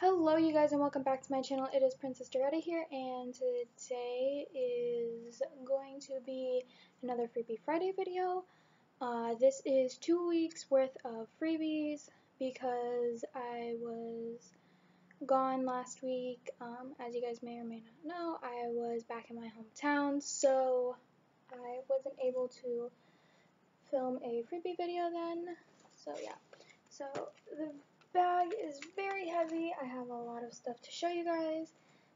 Hello you guys and welcome back to my channel. It is Princess Doretta here and today is going to be another Freebie Friday video. Uh, this is two weeks worth of freebies because I was gone last week. Um, as you guys may or may not know, I was back in my hometown so I wasn't able to film a freebie video then. So yeah. So the bag is very heavy. I have a lot of stuff to show you guys.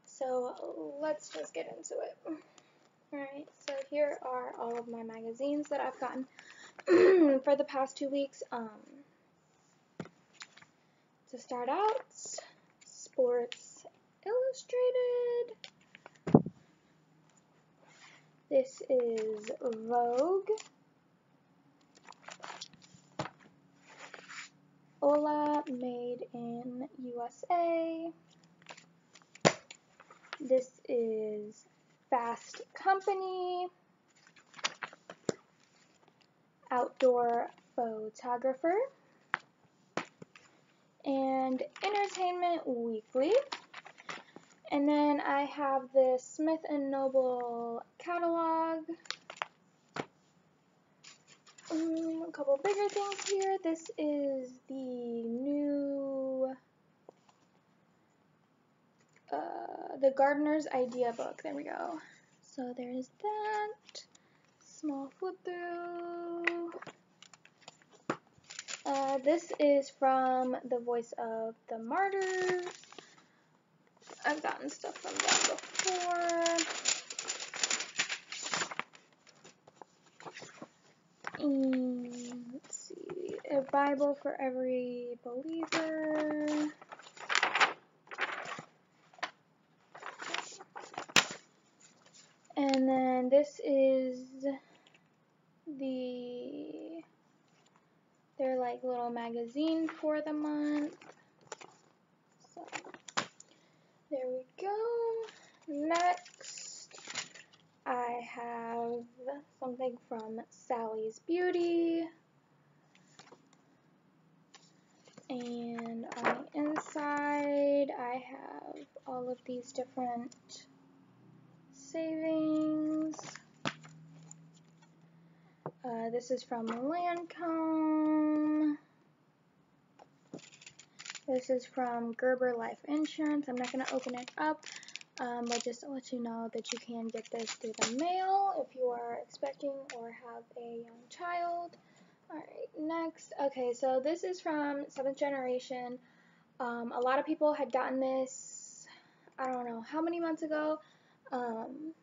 So let's just get into it. Alright, so here are all of my magazines that I've gotten for the past two weeks. Um, to start out, Sports Illustrated. This is Vogue. Ola made in USA. This is Fast Company. Outdoor Photographer. And Entertainment Weekly. And then I have the Smith & Noble catalog. Um, a couple bigger things here. This is the new, uh, the Gardener's Idea book. There we go. So there's that. Small flip through. Uh, this is from the voice of the Martyrs. I've gotten stuff from them before. And let's see, a Bible for every believer. And then this is the their like little magazine for the month. So there we go. Next I have something from Sally's Beauty. And on the inside, I have all of these different savings. Uh, this is from Lancome. This is from Gerber Life Insurance. I'm not going to open it up. Um, but just to let you know that you can get this through the mail if you are expecting or have a young child. Alright, next. Okay, so this is from 7th Generation. Um, a lot of people had gotten this, I don't know how many months ago, um,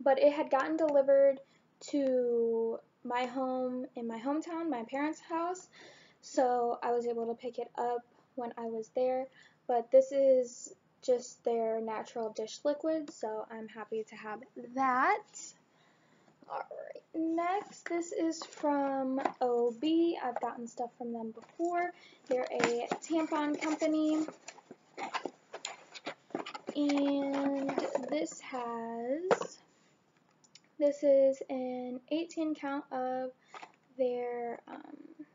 but it had gotten delivered to my home in my hometown, my parents' house, so I was able to pick it up when I was there. But this is just their natural dish liquid, so I'm happy to have that. Alright, next, this is from OB. I've gotten stuff from them before. They're a tampon company. And this has, this is an 18 count of their um,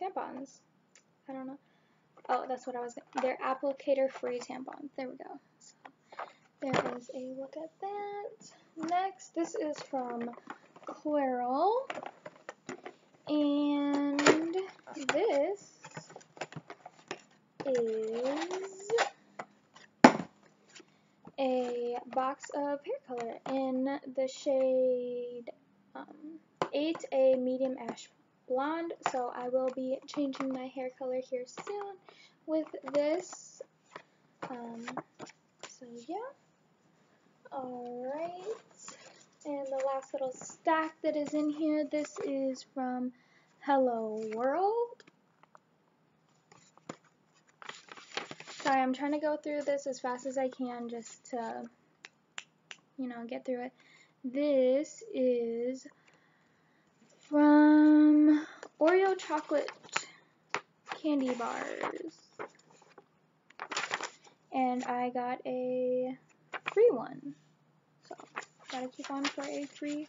tampons. I don't know. Oh, that's what I was. They're applicator free tampons. There we go. So there is a look at that. Next, this is from Clairol, and this is a box of hair color in the shade um, 8A Medium Ash blonde, so I will be changing my hair color here soon with this. Um, so yeah. Alright. And the last little stack that is in here, this is from Hello World. Sorry, I'm trying to go through this as fast as I can just to, you know, get through it. This is from Oreo chocolate candy bars. And I got a free one. So, got a coupon for a free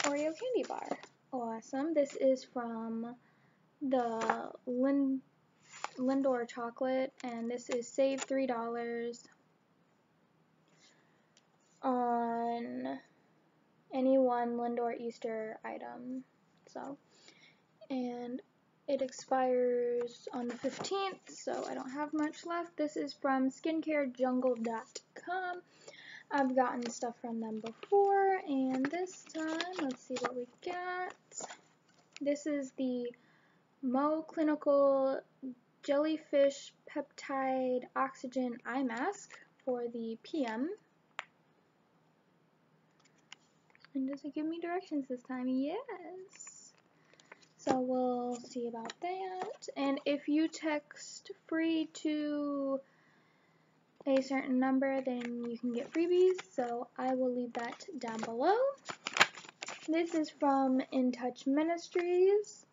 Oreo candy bar. Awesome. This is from the Lind Lindor chocolate, and this is save $3 on any one Lindor Easter item. So, and it expires on the 15th, so I don't have much left. This is from skincarejungle.com. I've gotten stuff from them before, and this time, let's see what we got. This is the Mo Clinical Jellyfish Peptide Oxygen Eye Mask for the PM. And does it give me directions this time? Yes. So we'll see about that. And if you text free to a certain number, then you can get freebies. So I will leave that down below. This is from In Touch Ministries.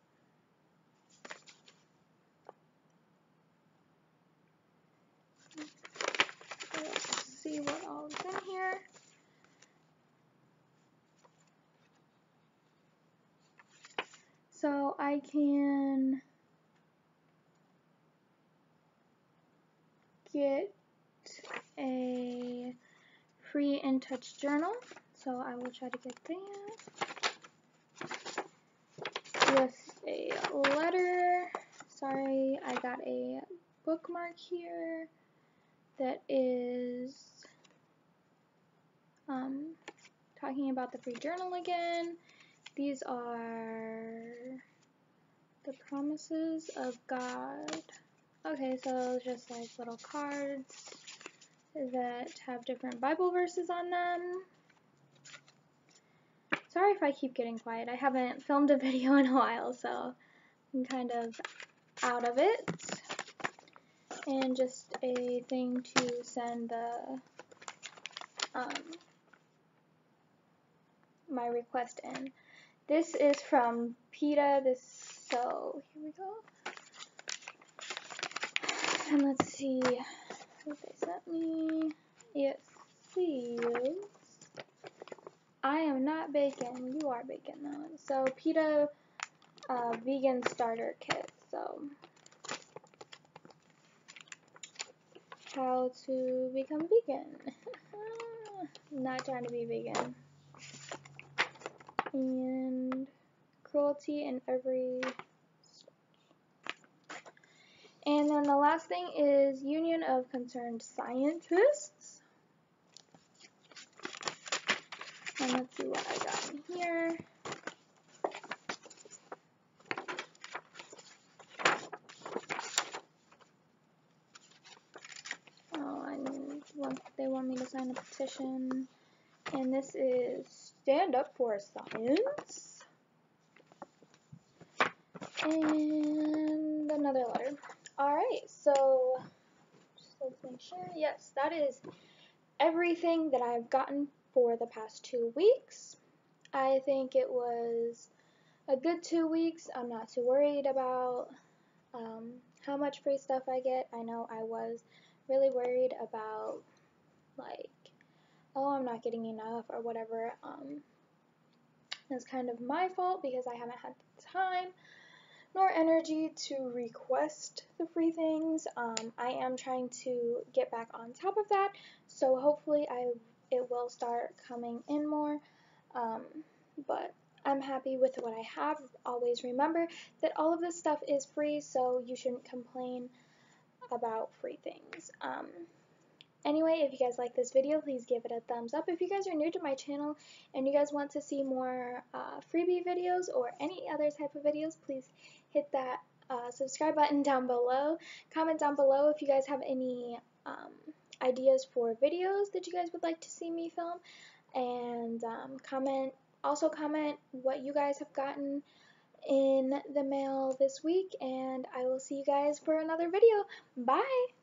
Let's see what all is in here. So I can get a free In Touch journal. So I will try to get that. With a letter. Sorry, I got a bookmark here that is um, talking about the free journal again. These are the promises of God. Okay, so just like little cards that have different Bible verses on them. Sorry if I keep getting quiet. I haven't filmed a video in a while, so I'm kind of out of it and just a thing to send the um, my request in. This is from PETA. This so here we go. And let's see what they sent me. It says I am not bacon. You are bacon though. So PETA uh, vegan starter kit. So how to become vegan. Not trying to be vegan. And cruelty in every and then the last thing is Union of Concerned Scientists. And let's see what I got in here. Oh, they want me to sign a petition. And this is Stand Up for Science. And another letter. Alright, so just let's make sure. Yes, that is everything that I've gotten for the past two weeks. I think it was a good two weeks. I'm not too worried about um, how much free stuff I get. I know I was really worried about like, oh, I'm not getting enough or whatever. Um, it's kind of my fault because I haven't had the time nor energy to request the free things. Um, I am trying to get back on top of that, so hopefully I it will start coming in more. Um, but I'm happy with what I have. Always remember that all of this stuff is free, so you shouldn't complain about free things. Um, Anyway, if you guys like this video, please give it a thumbs up. If you guys are new to my channel and you guys want to see more uh, freebie videos or any other type of videos, please hit that uh, subscribe button down below. Comment down below if you guys have any um, ideas for videos that you guys would like to see me film. And um, comment, also comment what you guys have gotten in the mail this week. And I will see you guys for another video. Bye!